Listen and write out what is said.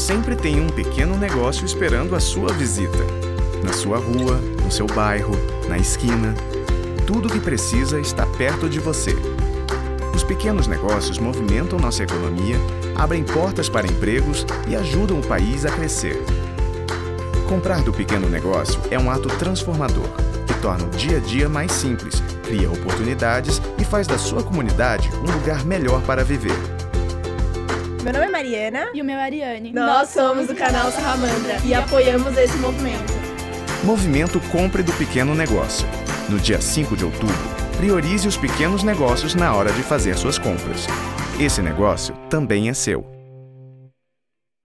sempre tem um pequeno negócio esperando a sua visita. Na sua rua, no seu bairro, na esquina. Tudo o que precisa está perto de você. Os pequenos negócios movimentam nossa economia, abrem portas para empregos e ajudam o país a crescer. Comprar do pequeno negócio é um ato transformador que torna o dia a dia mais simples, cria oportunidades e faz da sua comunidade um lugar melhor para viver. Meu nome é Mariana. E o meu é Ariane. Nós somos do canal Saramandra e apoiamos esse movimento. Movimento Compre do Pequeno Negócio. No dia 5 de outubro, priorize os pequenos negócios na hora de fazer suas compras. Esse negócio também é seu.